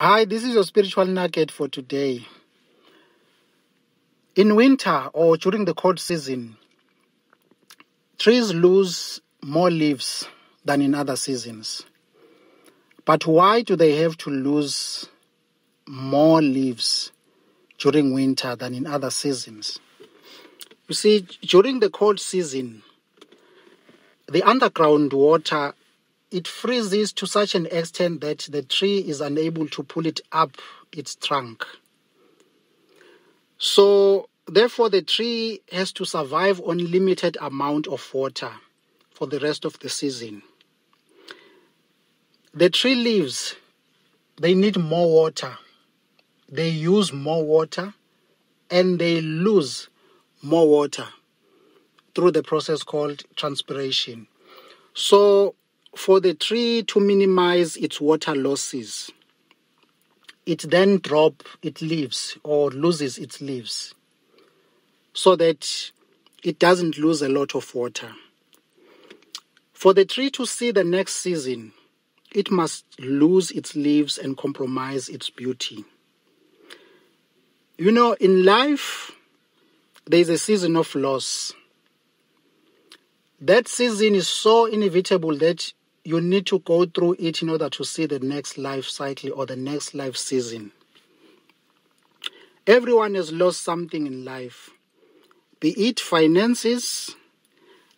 Hi, this is your spiritual nugget for today. In winter or during the cold season, trees lose more leaves than in other seasons. But why do they have to lose more leaves during winter than in other seasons? You see, during the cold season, the underground water it freezes to such an extent that the tree is unable to pull it up its trunk. So therefore the tree has to survive on limited amount of water for the rest of the season. The tree leaves they need more water. They use more water and they lose more water through the process called transpiration. So for the tree to minimize its water losses, it then drop its leaves or loses its leaves so that it doesn't lose a lot of water. For the tree to see the next season, it must lose its leaves and compromise its beauty. You know, in life, there is a season of loss. That season is so inevitable that you need to go through it in order to see the next life cycle or the next life season. Everyone has lost something in life, be it finances,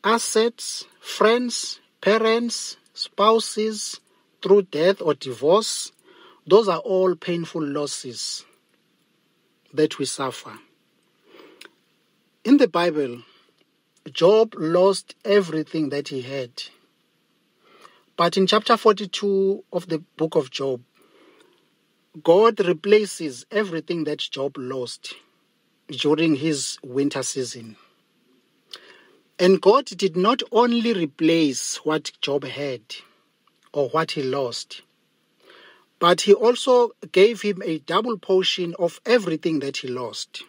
assets, friends, parents, spouses, through death or divorce. Those are all painful losses that we suffer. In the Bible, Job lost everything that he had but in chapter 42 of the book of Job, God replaces everything that Job lost during his winter season. And God did not only replace what Job had or what he lost, but he also gave him a double portion of everything that he lost.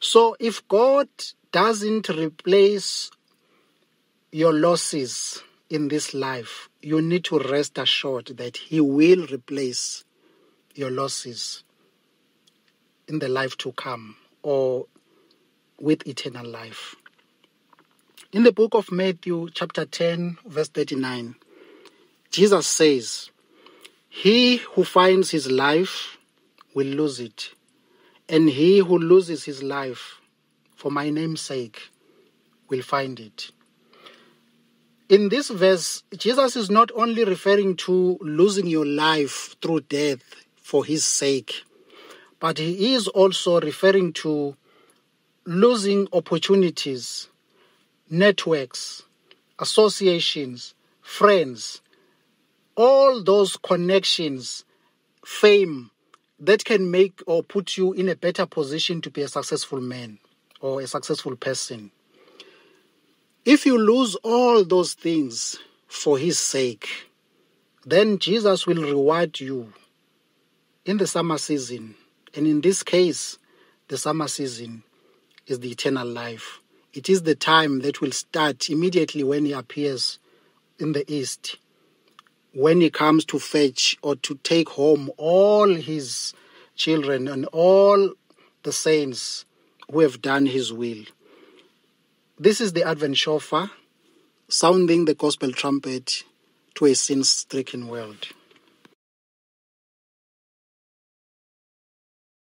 So if God doesn't replace your losses, in this life, you need to rest assured that He will replace your losses in the life to come or with eternal life. In the book of Matthew, chapter 10, verse 39, Jesus says, He who finds his life will lose it, and he who loses his life for my name's sake will find it in this verse, Jesus is not only referring to losing your life through death for his sake, but he is also referring to losing opportunities, networks, associations, friends, all those connections, fame that can make or put you in a better position to be a successful man or a successful person. If you lose all those things for his sake, then Jesus will reward you in the summer season. And in this case, the summer season is the eternal life. It is the time that will start immediately when he appears in the east, when he comes to fetch or to take home all his children and all the saints who have done his will. This is the Advent shofar, sounding the gospel trumpet to a sin stricken world.